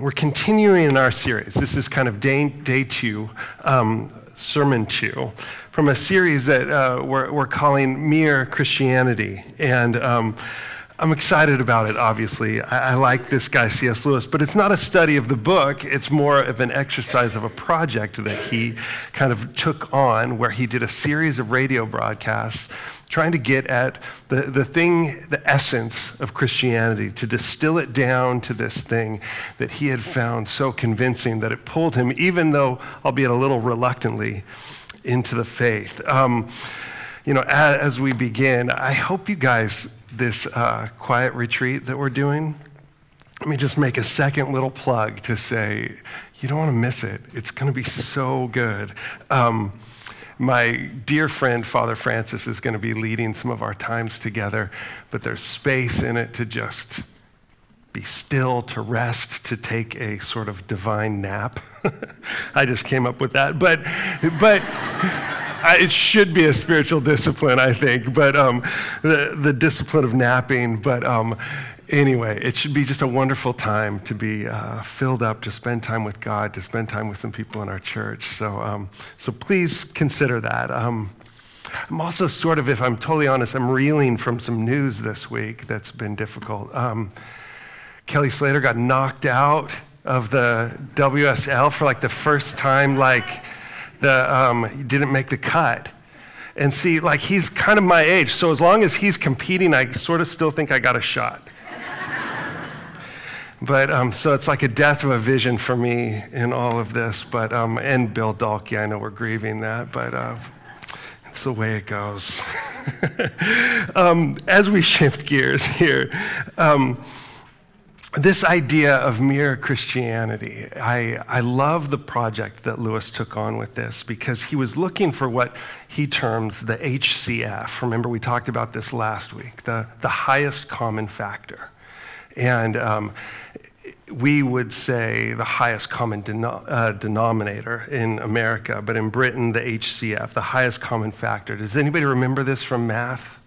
we're continuing in our series. This is kind of day, day two, um, sermon two, from a series that uh, we're, we're, calling Mere Christianity. And um, I'm excited about it, obviously. I, I, like this guy, C.S. Lewis, but it's not a study of the book. It's more of an exercise of a project that he kind of took on where he did a series of radio broadcasts trying to get at the, the thing, the essence of Christianity, to distill it down to this thing that he had found so convincing that it pulled him, even though, albeit a little reluctantly, into the faith. Um, you know, as, as we begin, I hope you guys this uh, quiet retreat that we're doing, let me just make a second little plug to say, you don't want to miss it. It's going to be so good. Um, my dear friend, Father Francis, is going to be leading some of our times together, but there's space in it to just be still, to rest, to take a sort of divine nap. I just came up with that, but, but. It should be a spiritual discipline, I think, but um, the, the discipline of napping. But um, anyway, it should be just a wonderful time to be uh, filled up, to spend time with God, to spend time with some people in our church. So, um, so please consider that. Um, I'm also sort of, if I'm totally honest, I'm reeling from some news this week that's been difficult. Um, Kelly Slater got knocked out of the WSL for like the first time, like the, um, he didn't make the cut. And see, like he's kind of my age, so as long as he's competing, I sort of still think I got a shot. But um, so it's like a death of a vision for me in all of this. But um, and Bill Dalkey, I know we're grieving that, but uh, it's the way it goes. um, as we shift gears here. Um, this idea of mere Christianity, I, I love the project that Lewis took on with this because he was looking for what he terms the HCF. Remember, we talked about this last week, the, the highest common factor. And um, we would say the highest common deno- uh, denominator in America, but in Britain, the HCF, the highest common factor. Does anybody remember this from math?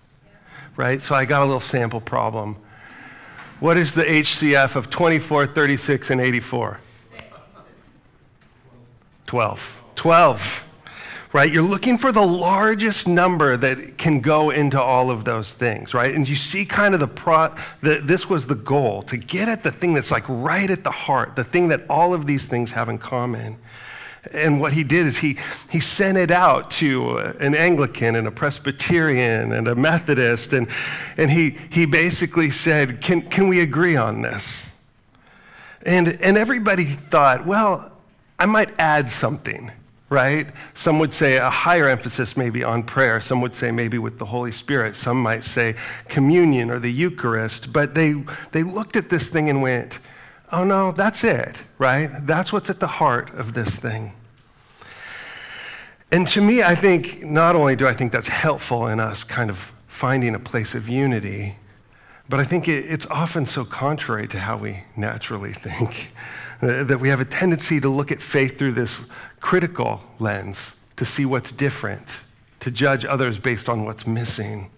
Right? So I got a little sample problem. What is the HCF of 24, 36, and 84? 12. 12. Right? You're looking for the largest number that can go into all of those things, right? And you see kind of the pro, the, this was the goal to get at the thing that's like right at the heart, the thing that all of these things have in common. And what he did is he, he sent it out to uh, an Anglican and a Presbyterian and a Methodist, and, and he, he basically said, can, can we agree on this? And, and everybody thought, well, I might add something, right? Some would say a higher emphasis maybe on prayer. Some would say maybe with the Holy Spirit. Some might say communion or the Eucharist. But they, they looked at this thing and went, oh no, that's it, right? That's what's at the heart of this thing. And to me, I think not only do I think that's helpful in us kind of finding a place of unity, but I think it, it's often so contrary to how we naturally think. that we have a tendency to look at faith through this critical lens, to see what's different, to judge others based on what's missing.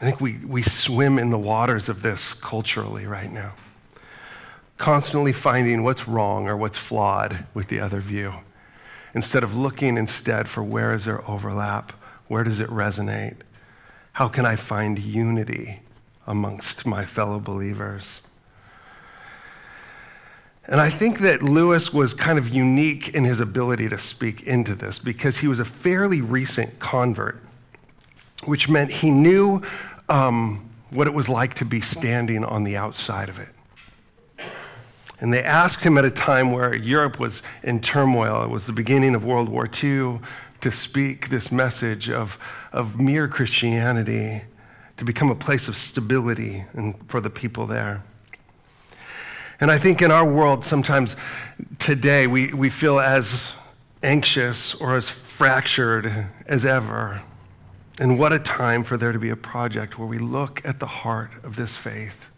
I think we, we swim in the waters of this culturally right now constantly finding what's wrong or what's flawed with the other view, instead of looking instead for where is there overlap, where does it resonate, how can I find unity amongst my fellow believers. And I think that Lewis was kind of unique in his ability to speak into this because he was a fairly recent convert, which meant he knew um, what it was like to be standing on the outside of it. And they asked him at a time where Europe was in turmoil, it was the beginning of World War II, to speak this message of, of mere Christianity, to become a place of stability and for the people there. And I think in our world, sometimes today, we, we feel as anxious or as fractured as ever. And what a time for there to be a project where we look at the heart of this faith,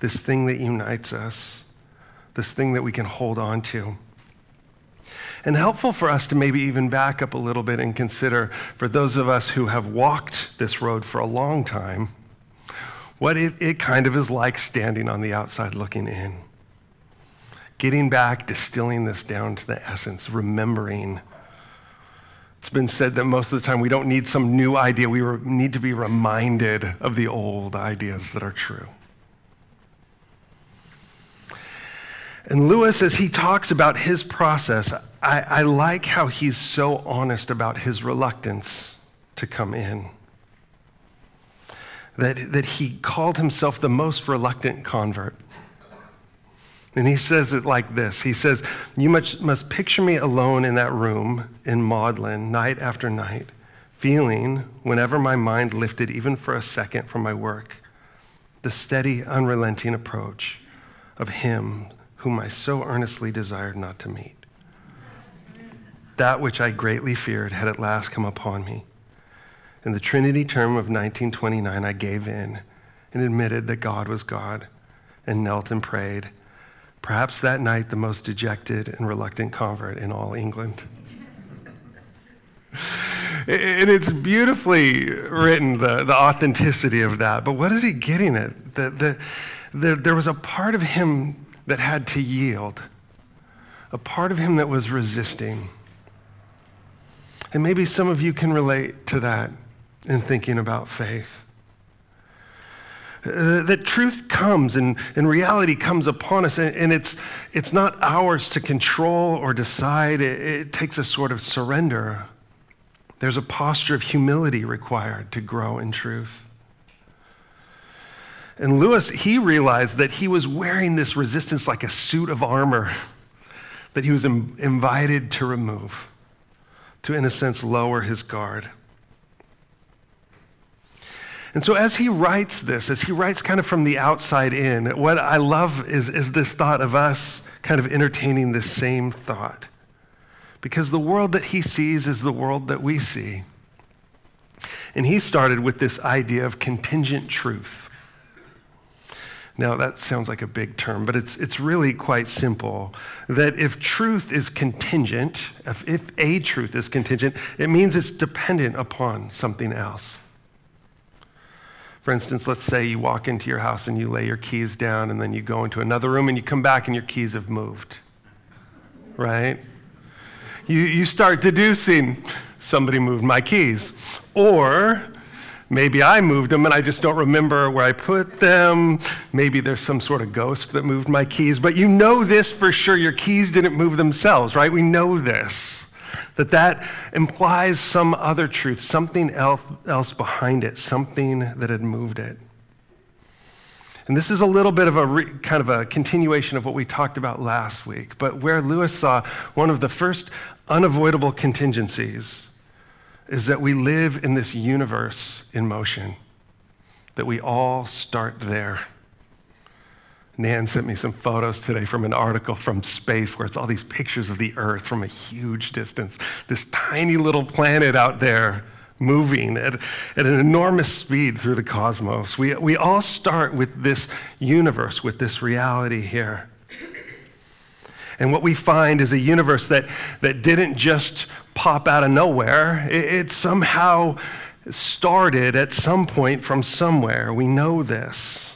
this thing that unites us this thing that we can hold on to. And helpful for us to maybe even back up a little bit and consider, for those of us who have walked this road for a long time, what it, it kind of is like standing on the outside looking in. Getting back, distilling this down to the essence, remembering. It's been said that most of the time we don't need some new idea, we re- need to be reminded of the old ideas that are true. And Lewis, as he talks about his process, I, I, like how he's so honest about his reluctance to come in. That, that he called himself the most reluctant convert. And he says it like this He says, You must, must picture me alone in that room in Magdalen night after night, feeling, whenever my mind lifted even for a second from my work, the steady, unrelenting approach of Him whom I so earnestly desired not to meet. That which I greatly feared had at last come upon me. In the Trinity term of 1929, I gave in and admitted that God was God and knelt and prayed. Perhaps that night, the most dejected and reluctant convert in all England. and it's beautifully written, the, the authenticity of that. But what is he getting at? The, the, the, there was a part of him that had to yield, a part of him that was resisting. And maybe some of you can relate to that in thinking about faith. Uh, that truth comes and, and reality comes upon us, and, and, it's, it's not ours to control or decide. It, it takes a sort of surrender. There's a posture of humility required to grow in truth. And Lewis, he realized that he was wearing this resistance like a suit of armor that he was Im- invited to remove, to, in a sense, lower his guard. And so, as he writes this, as he writes kind of from the outside in, what I love is, is this thought of us kind of entertaining this same thought. Because the world that he sees is the world that we see. And he started with this idea of contingent truth. Now, that sounds like a big term, but it's, it's really quite simple. That if truth is contingent, if, if a truth is contingent, it means it's dependent upon something else. For instance, let's say you walk into your house and you lay your keys down, and then you go into another room and you come back and your keys have moved. Right? You, you start deducing somebody moved my keys. Or Maybe I moved them and I just don't remember where I put them. Maybe there's some sort of ghost that moved my keys. But you know this for sure. Your keys didn't move themselves, right? We know this. That that implies some other truth, something else behind it, something that had moved it. And this is a little bit of a re, kind of a continuation of what we talked about last week, but where Lewis saw one of the first unavoidable contingencies is that we live in this universe in motion, that we all start there. Nan sent me some photos today from an article from space where it's all these pictures of the Earth from a huge distance. This tiny little planet out there moving at, at an enormous speed through the cosmos. We, we all start with this universe, with this reality here. And what we find is a universe that, that didn't just pop out of nowhere. It, it somehow started at some point from somewhere. We know this.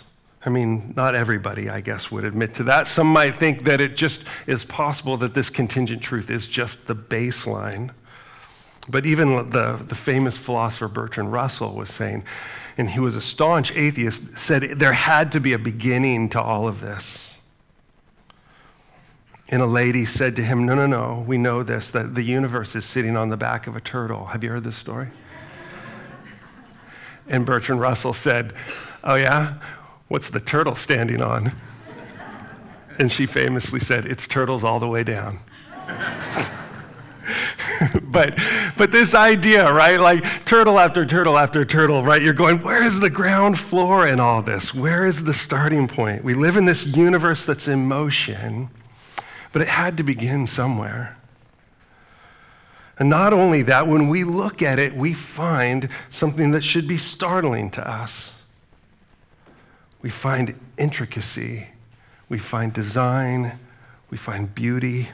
I mean, not everybody, I guess, would admit to that. Some might think that it just is possible that this contingent truth is just the baseline. But even the, the famous philosopher Bertrand Russell was saying, and he was a staunch atheist, said there had to be a beginning to all of this. And a lady said to him, No, no, no, we know this, that the universe is sitting on the back of a turtle. Have you heard this story? And Bertrand Russell said, Oh, yeah? What's the turtle standing on? And she famously said, It's turtles all the way down. but but this idea, right? Like turtle after turtle after turtle, right? You're going, where is the ground floor in all this? Where is the starting point? We live in this universe that's in motion. But it had to begin somewhere. And not only that, when we look at it, we find something that should be startling to us. We find intricacy, we find design, we find beauty.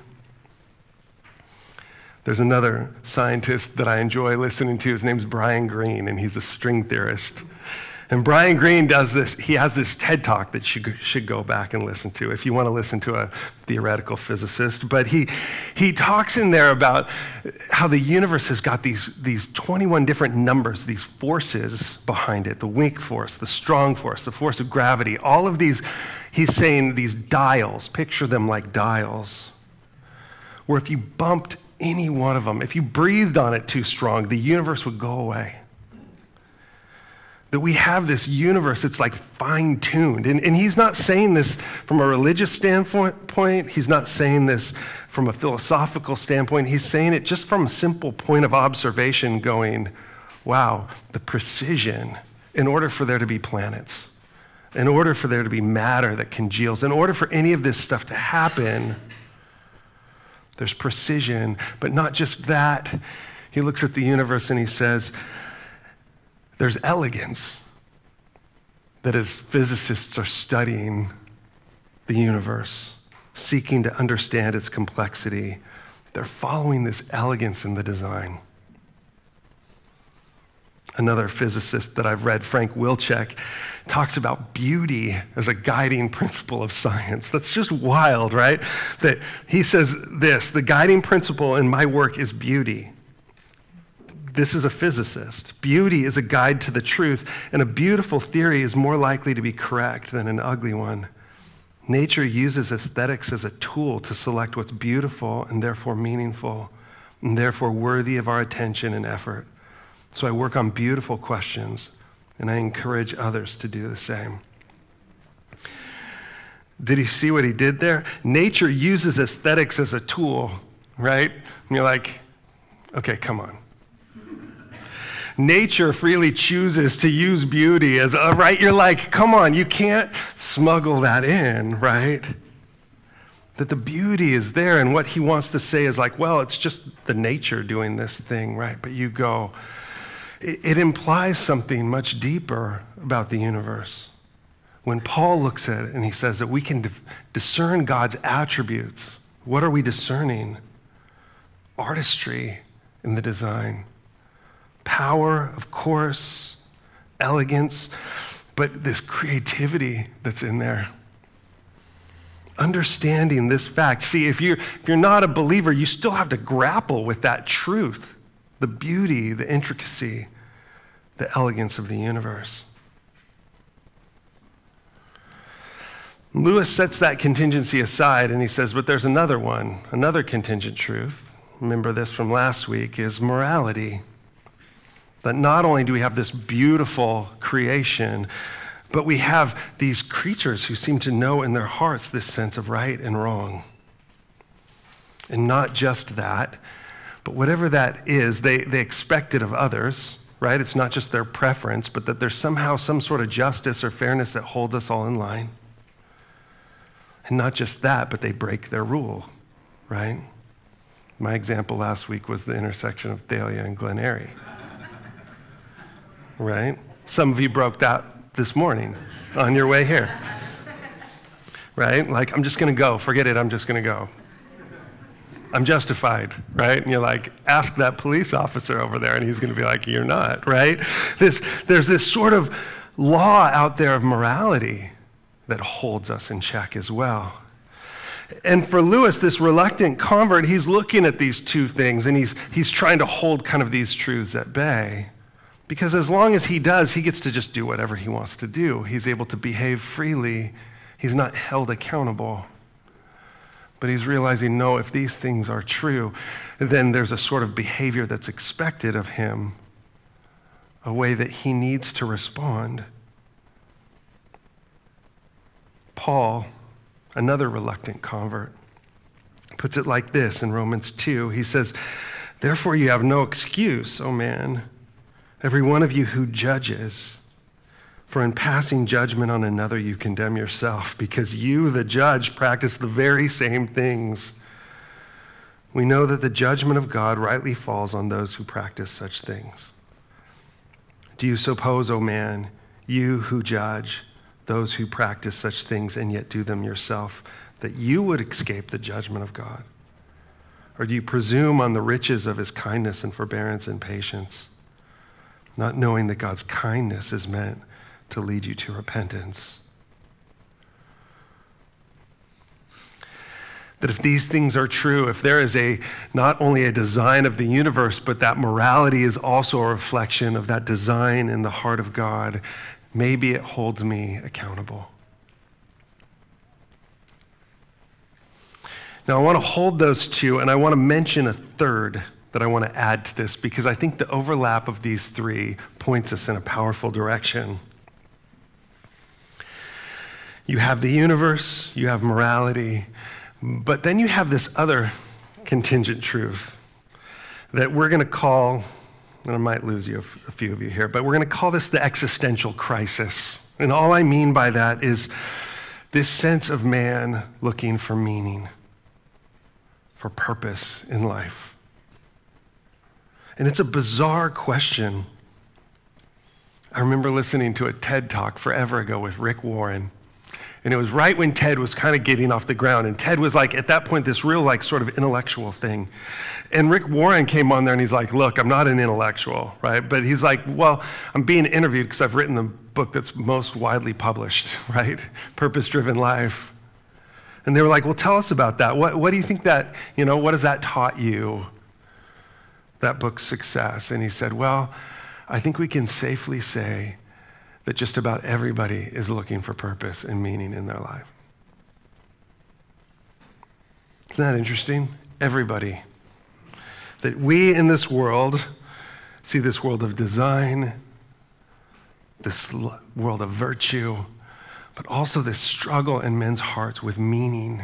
There's another scientist that I enjoy listening to. His name's Brian Greene, and he's a string theorist. And Brian Greene does this, he has this TED talk that you should go back and listen to if you want to listen to a theoretical physicist. But he, he talks in there about how the universe has got these, these 21 different numbers, these forces behind it the weak force, the strong force, the force of gravity, all of these, he's saying these dials, picture them like dials, where if you bumped any one of them, if you breathed on it too strong, the universe would go away that we have this universe that's like fine tuned. And, and he's not saying this from a religious standpoint, he's not saying this from a philosophical standpoint. He's saying it just from a simple point of observation, going, wow, the precision in order for there to be planets, in order for there to be matter that congeals, in order for any of this stuff to happen. There's precision, but not just that. He looks at the universe and he says, there's elegance that as physicists are studying the universe, seeking to understand its complexity, they're following this elegance in the design. Another physicist that I've read, Frank Wilczek, talks about beauty as a guiding principle of science. That's just wild, right? That he says this the guiding principle in my work is beauty. This is a physicist. Beauty is a guide to the truth, and a beautiful theory is more likely to be correct than an ugly one. Nature uses aesthetics as a tool to select what's beautiful and therefore meaningful, and therefore worthy of our attention and effort. So I work on beautiful questions, and I encourage others to do the same. Did he see what he did there? Nature uses aesthetics as a tool, right? And you're like, okay, come on nature freely chooses to use beauty as a right. You're like, come on, you can't smuggle that in, right? That the beauty is there, and what he wants to say is like, well, it's just the nature doing this thing, right? But you go, it, it implies something much deeper about the universe. When Paul looks at it and he says that we can discern God's attributes, what are we discerning? Artistry in the design power, of course, elegance, but this creativity that's in there. Understanding this fact. See, if you're, if you're not a believer, you still have to grapple with that truth the beauty, the intricacy, the elegance of the universe. Lewis sets that contingency aside and he says, but there's another one, another contingent truth. Remember this from last week is morality. That not only do we have this beautiful creation, but we have these creatures who seem to know in their hearts this sense of right and wrong. And not just that, but whatever that is, they, they expect it of others, right? It's not just their preference, but that there's somehow some sort of justice or fairness that holds us all in line. And not just that, but they break their rule, right? My example last week was the intersection of Thalia and Glenneyre right? Some of you broke that this morning on your way here, right? Like, I'm just going to go. Forget it. I'm just going to go. I'm justified, right? And you're like, ask that police officer over there, and he's going to be like, you're not, right? This, there's this sort of law out there of morality that holds us in check as well. And for Lewis, this reluctant convert, he's looking at these two things and he's, he's trying to hold kind of these truths at bay. Because as long as he does, he gets to just do whatever he wants to do. He's able to behave freely, he's not held accountable. But he's realizing no, if these things are true, then there's a sort of behavior that's expected of him, a way that he needs to respond. Paul, another reluctant convert, puts it like this in Romans 2. He says, Therefore, you have no excuse, O man every one of you who judges. For in passing judgment on another, you condemn yourself, because you, the judge, practice the very same things. We know that the judgment of God rightly falls on those who practice such things. Do you suppose, O oh man, you who judge those who practice such things and yet do them yourself, that you would escape the judgment of God? Or do you presume on the riches of his kindness and forbearance and patience? Not knowing that God's kindness is meant to lead you to repentance. That if these things are true, if there is a not only a design of the universe, but that morality is also a reflection of that design in the heart of God, maybe it holds me accountable. Now, I want to hold those two, and I want to mention a third that I want to add to this because I think the overlap of these three points us in a powerful direction. You have the universe, you have morality, but then you have this other contingent truth that we're going to call, and I might lose you, a few of you here, but we're going to call this the existential crisis. And all I mean by that is this sense of man looking for meaning for purpose in life? And it's a bizarre question. I remember listening to a TED talk forever ago with Rick Warren. And it was right when Ted was kind of getting off the ground. And Ted was like, at that point, this real, like, sort of intellectual thing. And Rick Warren came on there and he's like, look, I'm not an intellectual, right? But he's like, well, I'm being interviewed because I've written the book that's most widely published, right? Purpose Driven Life. And they were like, well, tell us about that. What, what do you think that, you know, what has that taught you, that book's success? And he said, well, I think we can safely say that just about everybody is looking for purpose and meaning in their life. Isn't that interesting? Everybody. That we in this world see this world of design, this world of virtue, but also this struggle in men's hearts with meaning,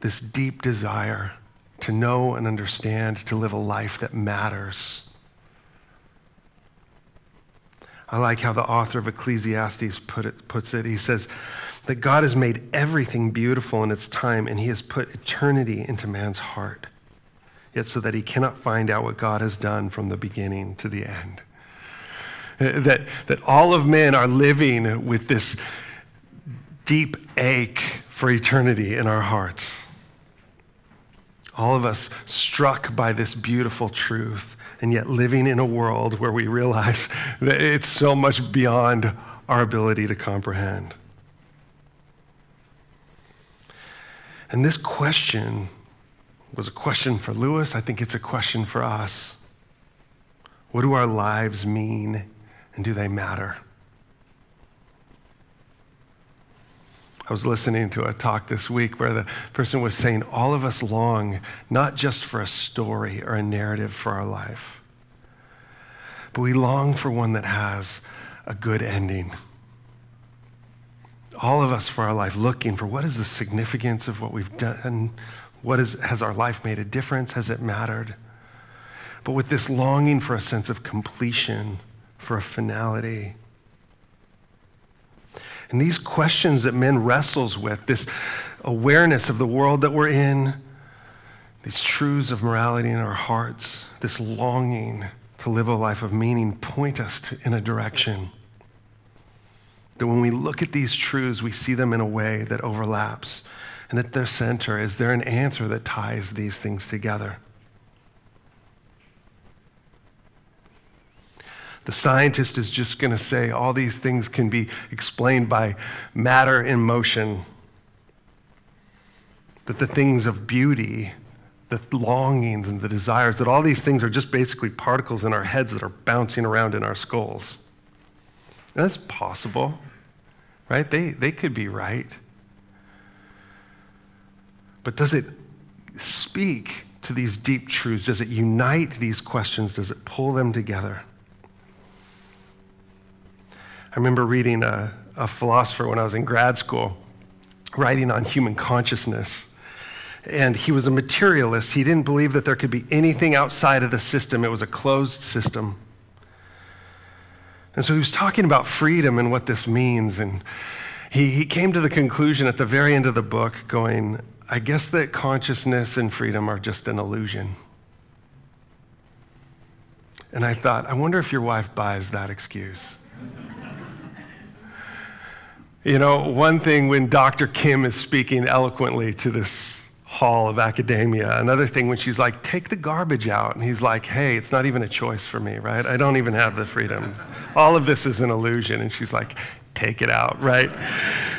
this deep desire to know and understand, to live a life that matters. I like how the author of Ecclesiastes put it, puts it. He says that God has made everything beautiful in its time, and He has put eternity into man's heart, yet so that he cannot find out what God has done from the beginning to the end uh, that, that all of men are living with this deep ache for eternity in our hearts. All of us struck by this beautiful truth, and yet living in a world where we realize that it's so much beyond our ability to comprehend. And this question was a question for Lewis. I think it's a question for us. What do our lives mean and do they matter? I was listening to a talk this week where the person was saying, All of us long not just for a story or a narrative for our life, but we long for one that has a good ending. All of us for our life looking for what is the significance of what we've done? What is, has our life made a difference? Has it mattered? But with this longing for a sense of completion for a finality. And these questions that men wrestles with, this awareness of the world that we're in, these truths of morality in our hearts, this longing to live a life of meaning point us to, in a direction. That when we look at these truths, we see them in a way that overlaps. And at their center, is there an answer that ties these things together? The scientist is just going to say all these things can be explained by matter in motion. That the things of beauty, the longings and the desires, that all these things are just basically particles in our heads that are bouncing around in our skulls. And that's possible, right? They, they could be right. But does it speak to these deep truths? Does it unite these questions? Does it pull them together? I remember reading a, a philosopher when I was in grad school, writing on human consciousness. And he was a materialist. He didn't believe that there could be anything outside of the system, it was a closed system. And so he was talking about freedom and what this means. And he, he came to the conclusion at the very end of the book, going, I guess that consciousness and freedom are just an illusion. And I thought, I wonder if your wife buys that excuse. You know, one thing when Dr. Kim is speaking eloquently to this hall of academia. Another thing when she's like, take the garbage out. And he's like, hey, it's not even a choice for me, right? I don't even have the freedom. All of this is an illusion. And she's like, take it out, right?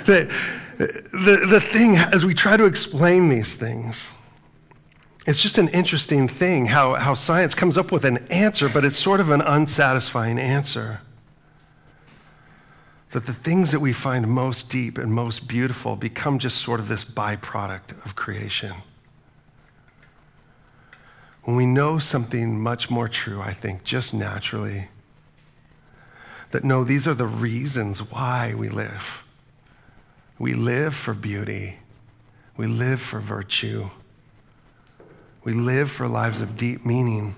The, the, the thing, as we try to explain these things, it's just an interesting thing how, how science comes up with an answer, but it's sort of an unsatisfying answer. That the things that we find most deep and most beautiful become just sort of this byproduct of creation. When we know something much more true, I think, just naturally, that no, these are the reasons why we live. We live for beauty, we live for virtue. We live for lives of deep meaning.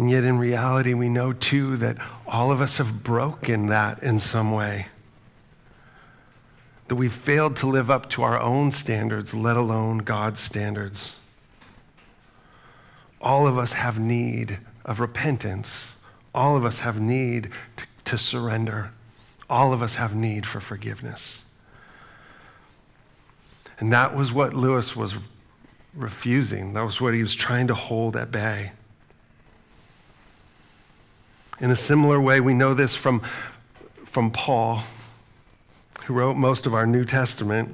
And yet, in reality, we know too that all of us have broken that in some way. That we've failed to live up to our own standards, let alone God's standards. All of us have need of repentance. All of us have need to, to surrender. All of us have need for forgiveness. And that was what Lewis was refusing. That was what he was trying to hold at bay. In a similar way, we know this from, from Paul, who wrote most of our New Testament.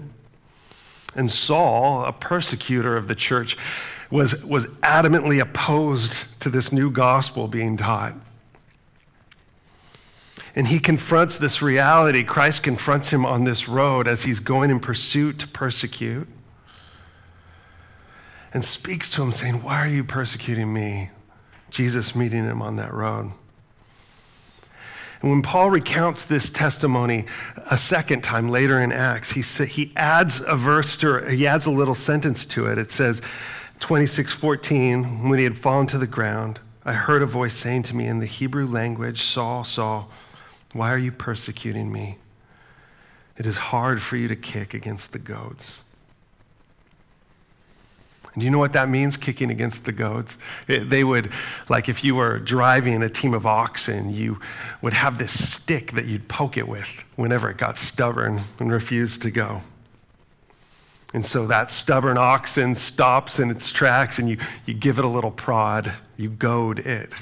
And Saul, a persecutor of the church, was, was adamantly opposed to this new gospel being taught. And he confronts this reality. Christ confronts him on this road as he's going in pursuit to persecute and speaks to him, saying, Why are you persecuting me? Jesus meeting him on that road. And when Paul recounts this testimony a second time later in Acts, he, sa- he adds a verse to he adds a little sentence to it. It says, 26:14, when he had fallen to the ground, I heard a voice saying to me in the Hebrew language, Saul, Saul, why are you persecuting me? It is hard for you to kick against the goads. And you know what that means, kicking against the goads? It, they would, like if you were driving a team of oxen, you would have this stick that you'd poke it with whenever it got stubborn and refused to go. And so that stubborn oxen stops in its tracks and you, you give it a little prod, you goad it.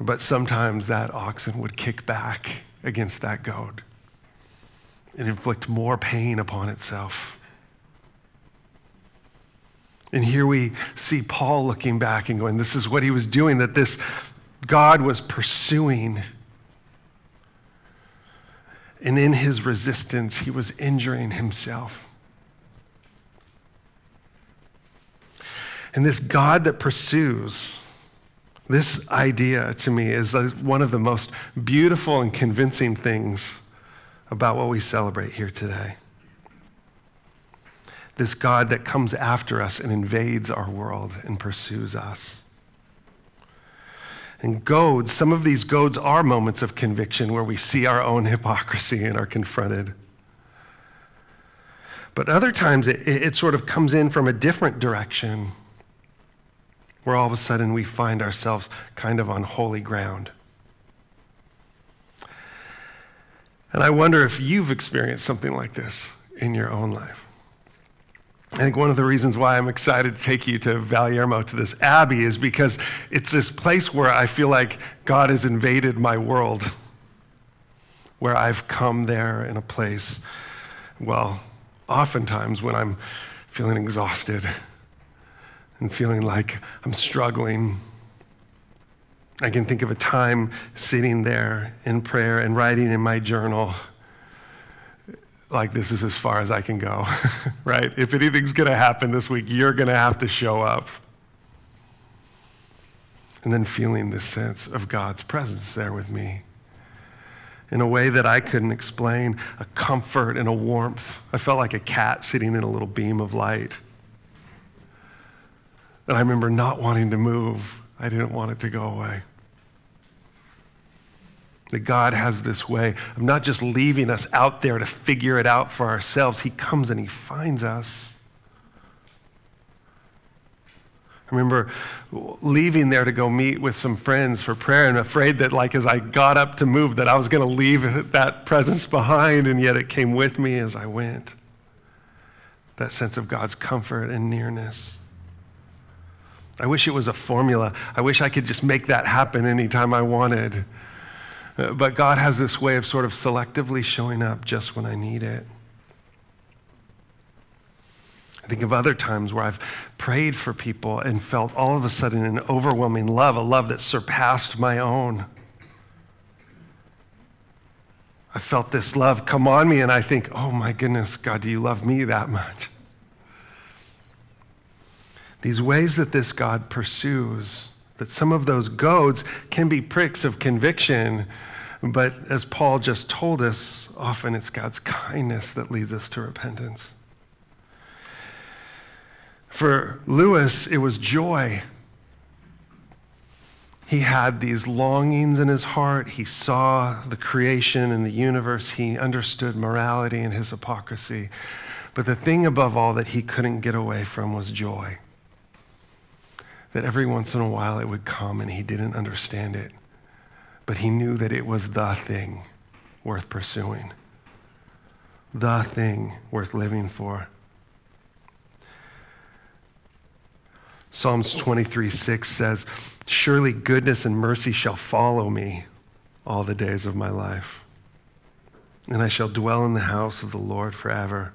But sometimes that oxen would kick back against that goad and inflict more pain upon itself. And here we see Paul looking back and going, This is what he was doing, that this God was pursuing. And in his resistance, he was injuring himself. And this God that pursues, this idea to me is one of the most beautiful and convincing things about what we celebrate here today. This God that comes after us and invades our world and pursues us. And goads, some of these goads are moments of conviction where we see our own hypocrisy and are confronted. But other times it, it sort of comes in from a different direction where all of a sudden we find ourselves kind of on holy ground. And I wonder if you've experienced something like this in your own life. I think one of the reasons why I'm excited to take you to Valyermo, to this abbey, is because it's this place where I feel like God has invaded my world, where I've come there in a place, well, oftentimes when I'm feeling exhausted and feeling like I'm struggling. I can think of a time sitting there in prayer and writing in my journal, like, this is as far as I can go, right? If anything's going to happen this week, you're going to have to show up. And then feeling this sense of God's presence there with me in a way that I couldn't explain a comfort and a warmth. I felt like a cat sitting in a little beam of light. And I remember not wanting to move. I didn't want it to go away. That God has this way of not just leaving us out there to figure it out for ourselves, He comes and He finds us. I remember leaving there to go meet with some friends for prayer and afraid that like as I got up to move that I was going to leave that presence behind and yet it came with me as I went. That sense of God's comfort and nearness. I wish it was a formula. I wish I could just make that happen anytime I wanted. But God has this way of sort of selectively showing up just when I need it. I think of other times where I've prayed for people and felt all of a sudden an overwhelming love, a love that surpassed my own. I felt this love come on me, and I think, oh my goodness, God, do you love me that much? These ways that this God pursues, that some of those goads can be pricks of conviction, but as Paul just told us, often it's God's kindness that leads us to repentance. For Lewis, it was joy. He had these longings in his heart. He saw the creation and the universe. He understood morality and his hypocrisy. But the thing above all that he couldn't get away from was joy. That every once in a while it would come and he didn't understand it. But he knew that it was the thing worth pursuing, the thing worth living for. Psalms 23 6 says, Surely goodness and mercy shall follow me all the days of my life, and I shall dwell in the house of the Lord forever.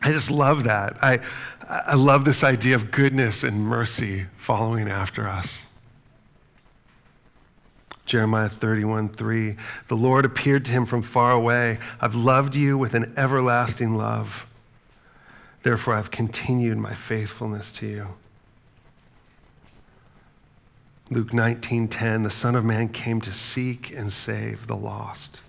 I just love that. I, I love this idea of goodness and mercy following after us. Jeremiah 31 3. The Lord appeared to him from far away. I've loved you with an everlasting love. Therefore, I've continued my faithfulness to you. Luke 19:10 The Son of Man came to seek and save the lost.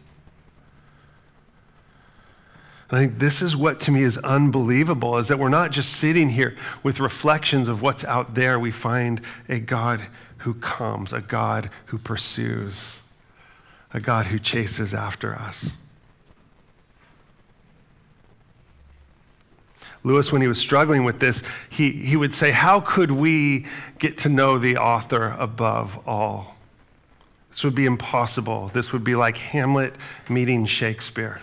I think this is what to me is unbelievable is that we're not just sitting here with reflections of what's out there. We find a God who comes, a God who pursues, a God who chases after us. Lewis, when he was struggling with this, he, he would say, How could we get to know the author above all? This would be impossible. This would be like Hamlet meeting Shakespeare.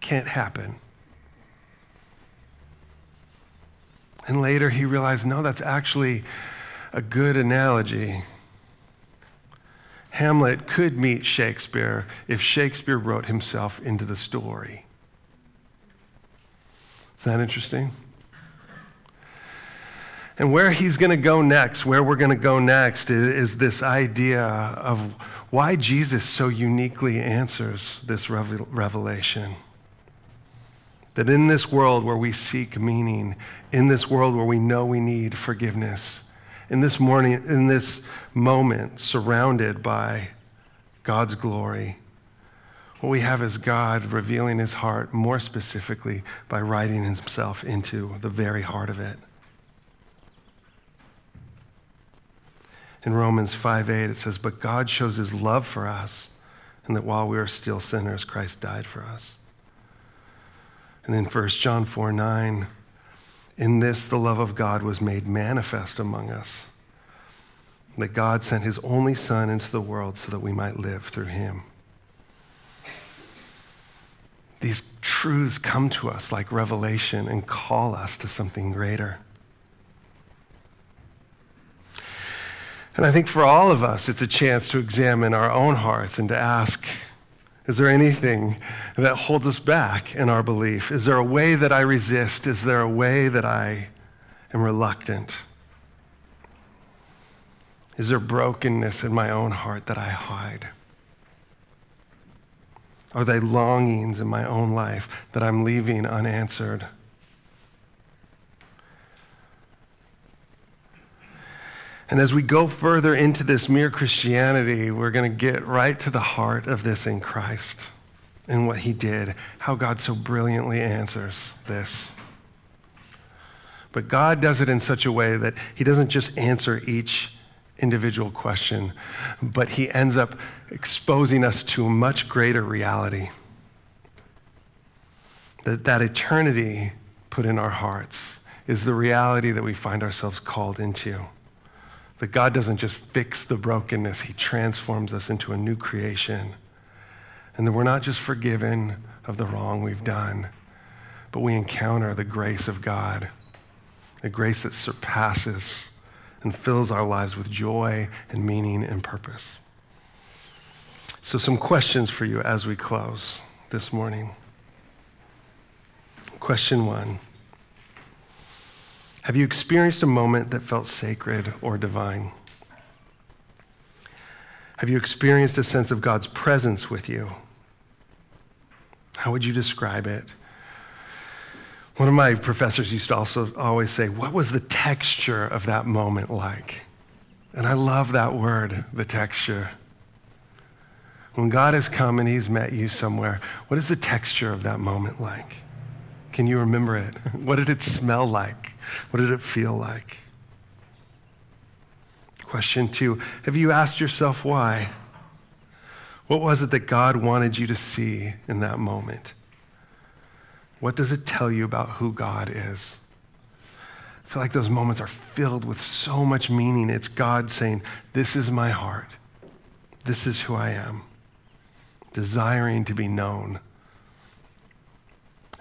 Can't happen. And later he realized, no, that's actually a good analogy. Hamlet could meet Shakespeare if Shakespeare wrote himself into the story. Is that interesting? And where he's going to go next, where we're going to go next, is, is, this idea of why Jesus so uniquely answers this revelation. That in this world where we seek meaning, in this world where we know we need forgiveness, in this morning, in this moment, surrounded by God's glory, what we have is God revealing his heart more specifically by writing himself into the very heart of it. In Romans 5 8, it says, But God shows his love for us, and that while we are still sinners, Christ died for us. And in 1 John 4 9, in this the love of God was made manifest among us, that God sent his only Son into the world so that we might live through him these truths come to us like revelation and call us to something greater. And I think for all of us, it's a chance to examine our own hearts and to ask is there anything that holds us back in our belief? Is there a way that I resist? Is there a way that I am reluctant? Is there brokenness in my own heart that I hide? Are there longings in my own life that I'm leaving unanswered? And as we go further into this mere Christianity, we're going to get right to the heart of this in Christ and what he did, how God so brilliantly answers this. But God does it in such a way that he doesn't just answer each individual question, but he ends up exposing us to a much greater reality. That, that eternity put in our hearts is the reality that we find ourselves called into. That God doesn't just fix the brokenness, He transforms us into a new creation. And that we're not just forgiven of the wrong we've done, but we encounter the grace of God, a grace that surpasses and fills our lives with joy and meaning and purpose. So, some questions for you as we close this morning. Question one Have you experienced a moment that felt sacred or divine? Have you experienced a sense of God's presence with you? How would you describe it? One of my professors used to also always say, What was the texture of that moment like? And I love that word, the texture. When God has come and He's met you somewhere, what is the texture of that moment like? Can you remember it? What did it smell like? What did it feel like? Question two Have you asked yourself why? What was it that God wanted you to see in that moment? What does it tell you about who God is? I feel like those moments are filled with so much meaning. It's God saying, This is my heart. This is who I am, desiring to be known.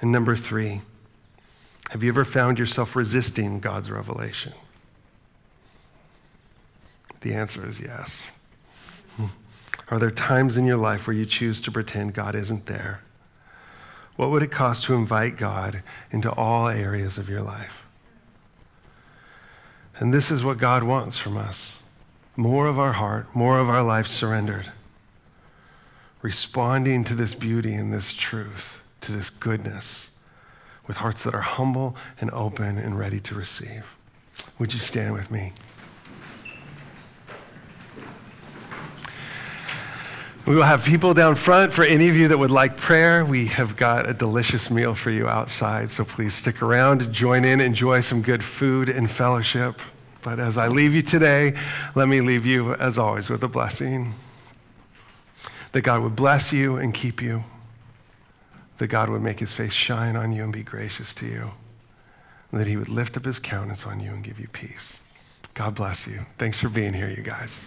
And number three, have you ever found yourself resisting God's revelation? The answer is yes. Hmm. Are there times in your life where you choose to pretend God isn't there? What would it cost to invite God into all areas of your life? And this is what God wants from us more of our heart, more of our life surrendered, responding to this beauty and this truth, to this goodness, with hearts that are humble and open and ready to receive. Would you stand with me? We will have people down front for any of you that would like prayer. We have got a delicious meal for you outside, so please stick around, join in, enjoy some good food and fellowship. But as I leave you today, let me leave you, as always, with a blessing that God would bless you and keep you, that God would make his face shine on you and be gracious to you, and that he would lift up his countenance on you and give you peace. God bless you. Thanks for being here, you guys.